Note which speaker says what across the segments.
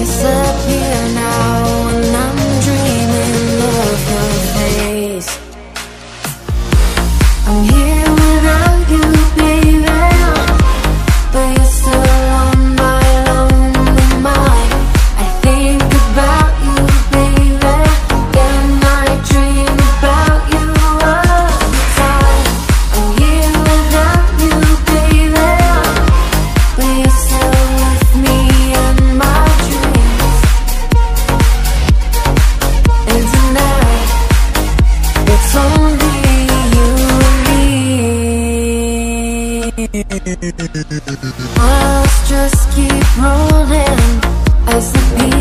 Speaker 1: disappear now Miles just keep rolling as the people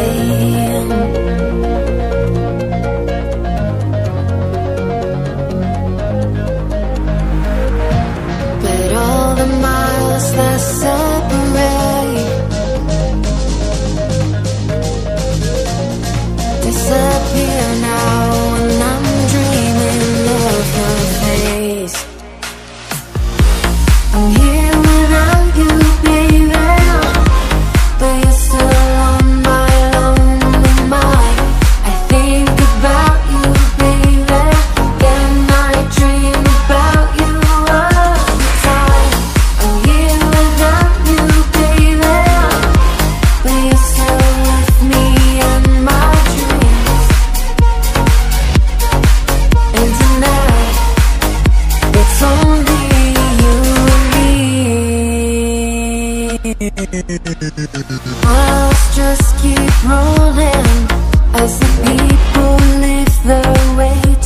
Speaker 1: again Miles just keep rolling as the people live their way.